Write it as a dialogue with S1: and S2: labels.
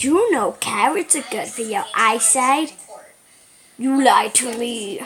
S1: You know carrots are good for your eyesight. You lied to me.